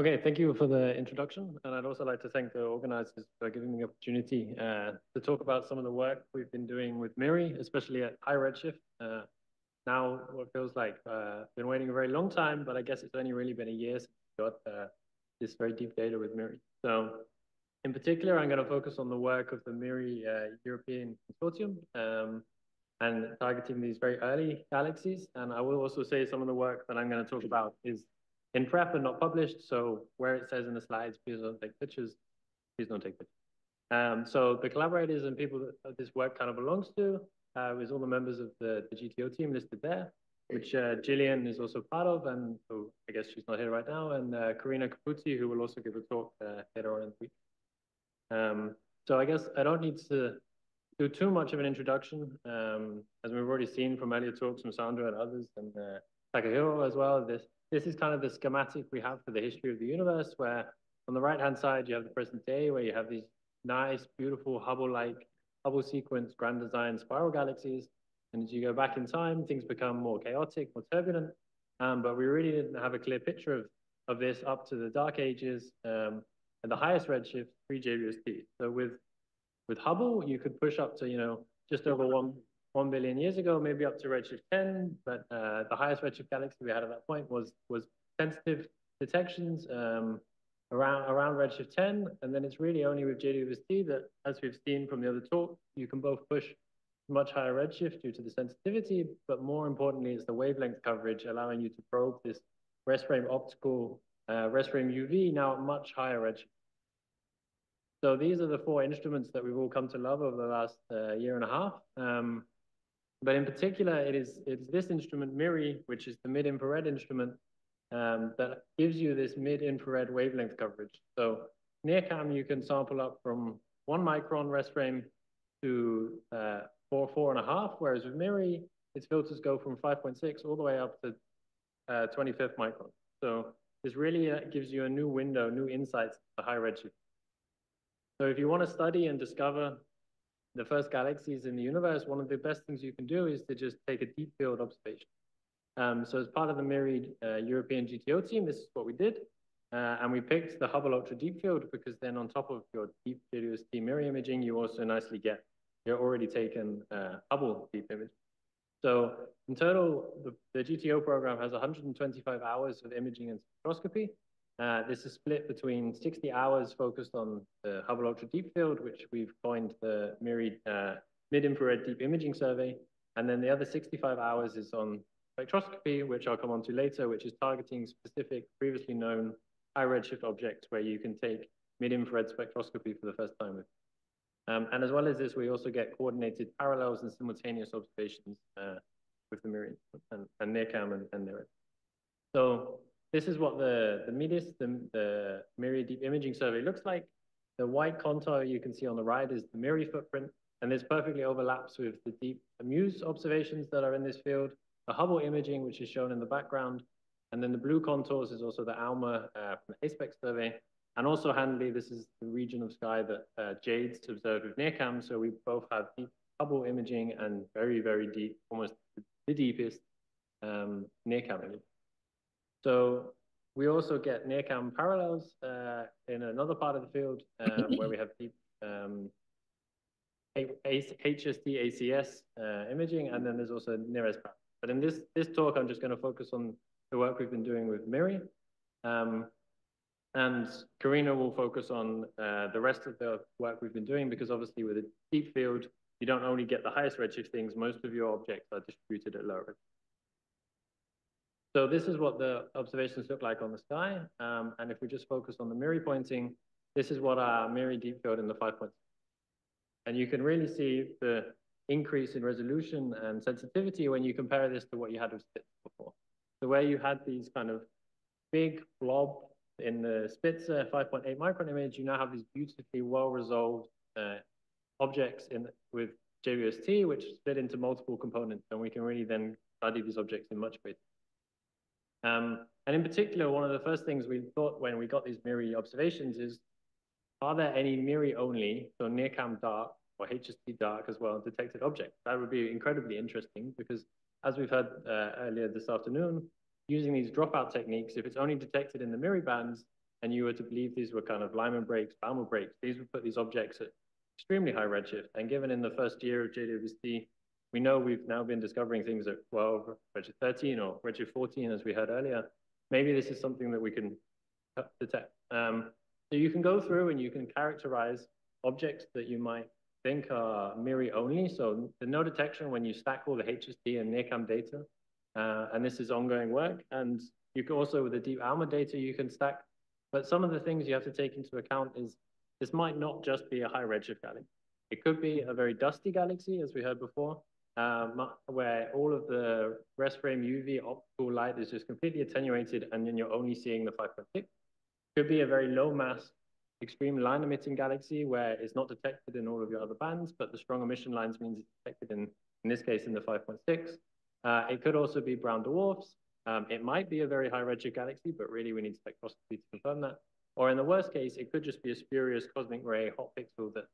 Okay, thank you for the introduction. And I'd also like to thank the organizers for giving me the opportunity uh, to talk about some of the work we've been doing with MIRI, especially at high redshift. Uh, now, what feels like uh, been waiting a very long time, but I guess it's only really been a year since we got uh, this very deep data with MIRI. So in particular, I'm going to focus on the work of the MIRI uh, European Consortium um, and targeting these very early galaxies. And I will also say some of the work that I'm going to talk about is in prep and not published. So where it says in the slides, please don't take pictures, please don't take pictures. Um, so the collaborators and people that this work kind of belongs to uh, is all the members of the, the GTO team listed there, which uh, Gillian is also part of, and so I guess she's not here right now, and uh, Karina Caputi, who will also give a talk uh, later on in the week. Um, so I guess I don't need to do too much of an introduction, um, as we've already seen from earlier talks from Sandra and others, and uh, Takahiro as well. This this is kind of the schematic we have for the history of the universe, where on the right-hand side, you have the present day, where you have these nice, beautiful Hubble-like, Hubble sequence, grand design spiral galaxies. And as you go back in time, things become more chaotic, more turbulent. Um, but we really didn't have a clear picture of, of this up to the dark ages um, and the highest redshift, 3 JWST. So with, with Hubble, you could push up to, you know, just over one, 1 billion years ago, maybe up to redshift 10, but uh, the highest redshift galaxy we had at that point was, was sensitive detections um, around, around redshift 10, and then it's really only with JWST that, as we've seen from the other talk, you can both push much higher redshift due to the sensitivity, but more importantly, it's the wavelength coverage allowing you to probe this rest frame optical, uh, rest frame UV now at much higher redshift. So these are the four instruments that we've all come to love over the last uh, year and a half. Um, but in particular, it is it's this instrument, MIRI, which is the mid-infrared instrument um, that gives you this mid-infrared wavelength coverage. So NIRCam, you can sample up from one micron rest frame to uh, four, four and a half, whereas with MIRI, its filters go from 5.6 all the way up to uh, 25th micron. So this really uh, gives you a new window, new insights to high redshift. So if you want to study and discover the first galaxies in the universe, one of the best things you can do is to just take a deep field observation. Um, so as part of the MIRI uh, European GTO team, this is what we did. Uh, and we picked the Hubble Ultra Deep Field because then on top of your deep JWST MIRI imaging, you also nicely get your already taken uh, Hubble deep image. So in total, the, the GTO program has 125 hours of imaging and spectroscopy. Uh, this is split between 60 hours focused on the Hubble Ultra Deep Field, which we've coined the MIRI uh, Mid-Infrared Deep Imaging Survey. And then the other 65 hours is on spectroscopy, which I'll come on to later, which is targeting specific previously known high redshift objects where you can take mid-infrared spectroscopy for the first time. Um, and as well as this, we also get coordinated parallels and simultaneous observations uh, with the MIRI and, and NIRCam and, and NIRISS. So this is what the, the MIDIS, the, the MIRI Deep Imaging Survey looks like. The white contour you can see on the right is the MIRI footprint, and this perfectly overlaps with the deep MUSE observations that are in this field, the Hubble imaging, which is shown in the background, and then the blue contours is also the ALMA uh, from the ASPECS survey, and also handily, this is the region of sky that uh, JADES observed with NIRCam, so we both have deep Hubble imaging and very, very deep, almost the deepest um, NIRCam imaging. So we also get NIRCam parallels uh, in another part of the field um, where we have deep um, HST ACS uh, imaging, and then there's also NIRISS. But in this, this talk, I'm just going to focus on the work we've been doing with MIRI. Um, and Karina will focus on uh, the rest of the work we've been doing, because obviously with a deep field, you don't only get the highest redshift things, most of your objects are distributed at lower redshift. So this is what the observations look like on the sky. Um, and if we just focus on the MIRI pointing, this is what our MIRI deep field in the five points. And you can really see the increase in resolution and sensitivity when you compare this to what you had with Spitzer before. So where you had these kind of big blob in the Spitzer 5.8 micron image, you now have these beautifully well-resolved uh, objects in with JWST, which split into multiple components, and we can really then study these objects in much greater um, and in particular, one of the first things we thought when we got these MIRI observations is, are there any MIRI only, so NIRCam dark or HST dark as well, detected objects? That would be incredibly interesting because as we've heard uh, earlier this afternoon, using these dropout techniques, if it's only detected in the MIRI bands, and you were to believe these were kind of Lyman breaks, Balmer breaks, these would put these objects at extremely high redshift. And given in the first year of JWST, we know we've now been discovering things at 12, redshift 13, or redshift 14, as we heard earlier. Maybe this is something that we can detect. Um, so you can go through and you can characterize objects that you might think are MIRI only. So the no detection when you stack all the HST and NIRCam data, uh, and this is ongoing work. And you can also, with the deep ALMA data, you can stack. But some of the things you have to take into account is this might not just be a high redshift galaxy. It could be a very dusty galaxy, as we heard before, um, where all of the rest frame UV optical light is just completely attenuated, and then you're only seeing the 5.6. Could be a very low mass, extreme line emitting galaxy where it's not detected in all of your other bands, but the strong emission lines means it's detected in, in this case, in the 5.6. Uh, it could also be brown dwarfs. Um, it might be a very high redshift galaxy, but really we need spectroscopy to confirm that. Or in the worst case, it could just be a spurious cosmic ray hot pixel that,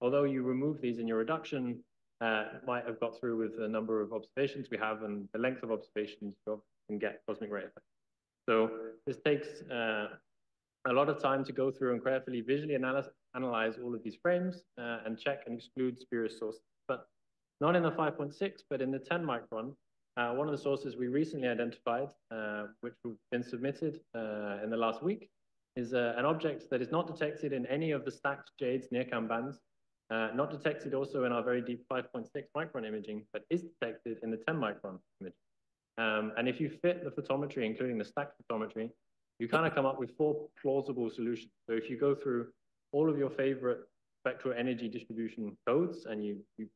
although you remove these in your reduction, uh, might have got through with the number of observations we have and the length of observations you can get cosmic ray effect. So this takes uh, a lot of time to go through and carefully visually analyze all of these frames uh, and check and exclude spurious sources. But not in the 5.6, but in the 10 micron, uh, one of the sources we recently identified, uh, which have been submitted uh, in the last week, is an object that is not detected in any of the stacked JADES NIRCam bands, uh, not detected also in our very deep 5.6 micron imaging, but is detected in the 10 micron image. Um, and if you fit the photometry, including the stacked photometry, you kind of come up with four plausible solutions. So if you go through all of your favorite spectral energy distribution codes and you, you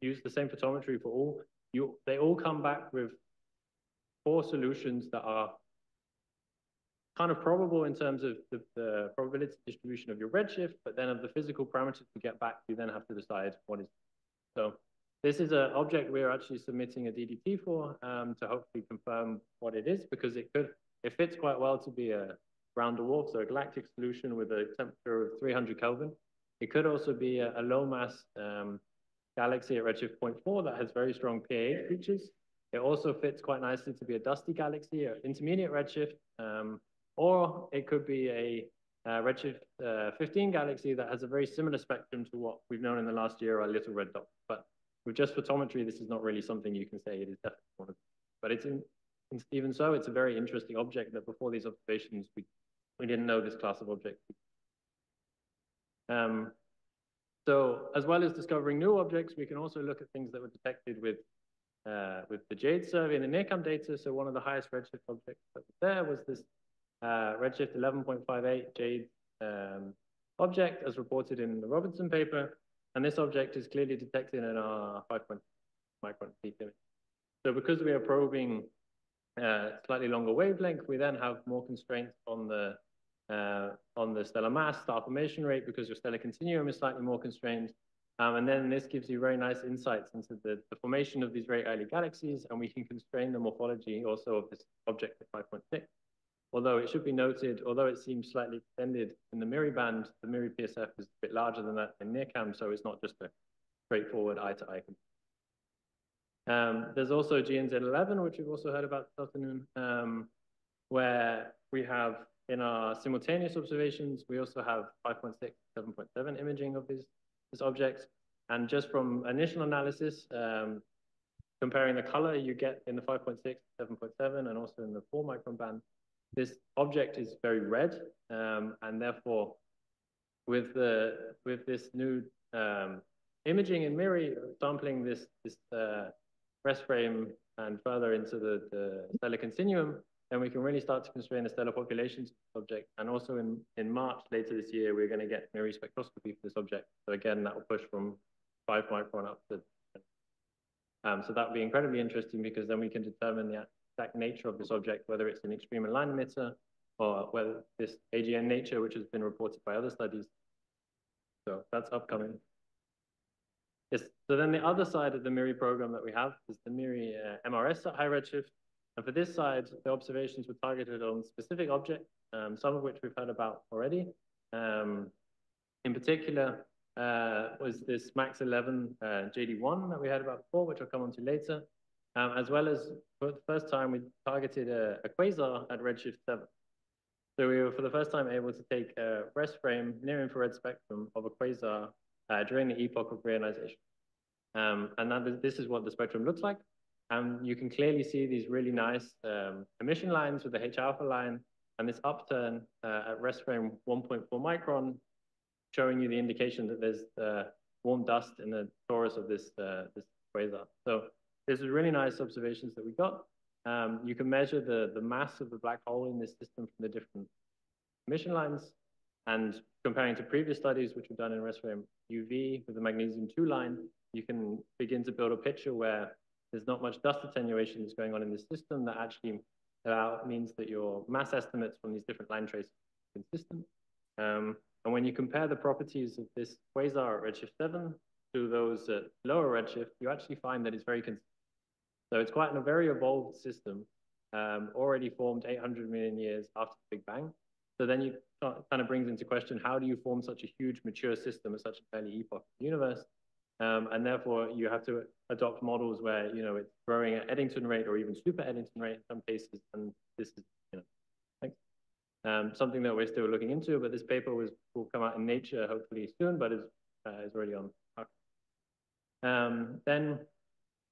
use the same photometry for all, you, they all come back with four solutions that are kind of probable in terms of the, the, probability distribution of your redshift, but then of the physical parameters to get back, you then have to decide what is. So this is an object we're actually submitting a DDT for um, to hopefully confirm what it is, because it could it fits quite well to be a brown dwarf, so a galactic solution with a temperature of 300 Kelvin. It could also be a, a low mass um, galaxy at redshift 0.4 that has very strong PAH features. It also fits quite nicely to be a dusty galaxy at intermediate redshift, um, or it could be a uh, redshift uh, 15 galaxy that has a very similar spectrum to what we've known in the last year, our little red dot. But with just photometry, this is not really something you can say it is definitely one of them. But it's in, even so, it's a very interesting object that before these observations, we, we didn't know this class of object. Um, so as well as discovering new objects, we can also look at things that were detected with uh, with the JADE survey and the NIRCam data. So one of the highest redshift objects that was there was this uh, redshift 11.58 JADE um, object as reported in the Robertson paper. And this object is clearly detected in our 5 micron peak image. So because we are probing uh, slightly longer wavelength, we then have more constraints on the uh, on the stellar mass, star formation rate, because your stellar continuum is slightly more constrained. Um, and then this gives you very nice insights into the, the, formation of these very early galaxies, and we can constrain the morphology also of this object at 5.6. Although it should be noted, although it seems slightly extended in the MIRI band, the MIRI PSF is a bit larger than that in NIRCam, so it's not just a straightforward eye-to-eye -eye um, there's also GN-z11, which we've also heard about this afternoon, um, where we have in our simultaneous observations, we also have 5.6, 7.7 imaging of these, these objects. And just from initial analysis, um, comparing the color you get in the 5.6, 7.7, and also in the 4 micron band, this object is very red, um, and therefore, with the with this new um, imaging in MIRI, sampling this this uh, rest frame and further into the, the stellar continuum, then we can really start to constrain the stellar populations object. And also in, in March later this year, we're going to get MIRI spectroscopy for this object. So again, that will push from five micron up to. Um, so that would be incredibly interesting because then we can determine the exact nature of this object, whether it's an extreme line emitter or whether this AGN nature, which has been reported by other studies. So that's upcoming. So then the other side of the MIRI program that we have is the MIRI uh, MRS at high redshift. And for this side, the observations were targeted on specific objects, um, some of which we've heard about already. Um, in particular, uh, was this MACS 11 uh, JD1 that we heard about before, which I'll come on to later, um, as well as for the first time we targeted a, a quasar at redshift 7. So we were for the first time able to take a rest frame near infrared spectrum of a quasar uh, during the epoch of reionization. Um, and this is what the spectrum looks like. And you can clearly see these really nice um, emission lines with the H alpha line and this upturn uh, at rest frame 1.4 micron, showing you the indication that there's uh, warm dust in the torus of this, uh, this quasar. So this is really nice observations that we got. Um, you can measure the, the mass of the black hole in this system from the different emission lines. And comparing to previous studies, which were done in rest frame UV with the magnesium 2 line, you can begin to build a picture where there's not much dust attenuation that's going on in this system that actually allow, means that your mass estimates from these different line traces are consistent. Um, and when you compare the properties of this quasar at redshift 7 to those at lower redshift, you actually find that it's very consistent. So it's quite a very evolved system, um, already formed 800 million years after the Big Bang. So then you kind of brings into question, how do you form such a huge mature system at such an early epoch in the universe? Um, and therefore you have to adopt models where, you know, it's growing at Eddington rate or even super Eddington rate in some cases. And this is, you know. Um, something that we're still looking into, but this paper was, will come out in Nature hopefully soon, but is, uh, is already on. Um, then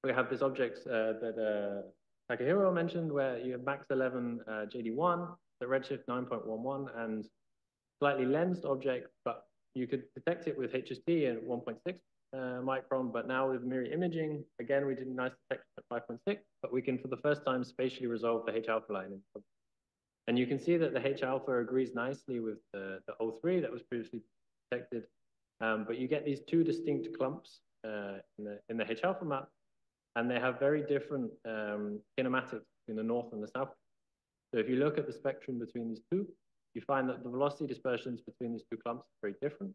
we have this object uh, that uh, Takahiro mentioned where you have MACS 11 uh, JD1, the redshift 9.11, and slightly lensed object, but you could detect it with HST at 1.6 uh, micron, but now with MIRI imaging, again, we did a nice detection at 5.6, but we can, for the first time, spatially resolve the H-alpha line. And you can see that the H-alpha agrees nicely with the, the O3 that was previously detected, um, but you get these two distinct clumps uh, in the, in the H-alpha map, and they have very different um, kinematics in the north and the south. So if you look at the spectrum between these two, you find that the velocity dispersions between these two clumps are very different,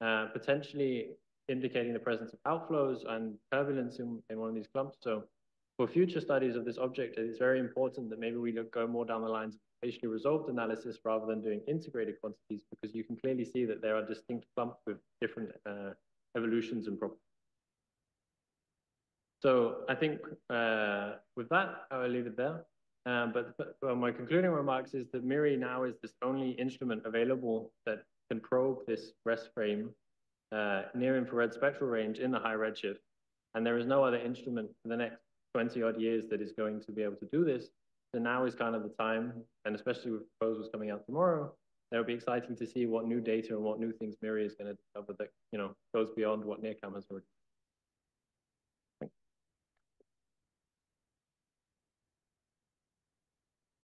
uh, potentially indicating the presence of outflows and turbulence in, in one of these clumps. So for future studies of this object, it's very important that maybe we look, go more down the lines of spatially resolved analysis rather than doing integrated quantities, because you can clearly see that there are distinct clumps with different uh, evolutions and properties. So I think uh, with that, I will leave it there. Um, but, well, my concluding remarks is that MIRI now is this only instrument available that can probe this rest frame uh, near infrared spectral range in the high redshift. And there is no other instrument for the next 20 odd years that is going to be able to do this. So now is kind of the time, and especially with proposals coming out tomorrow, it'll be exciting to see what new data and what new things MIRI is going to discover that, you know, goes beyond what NIRCam has already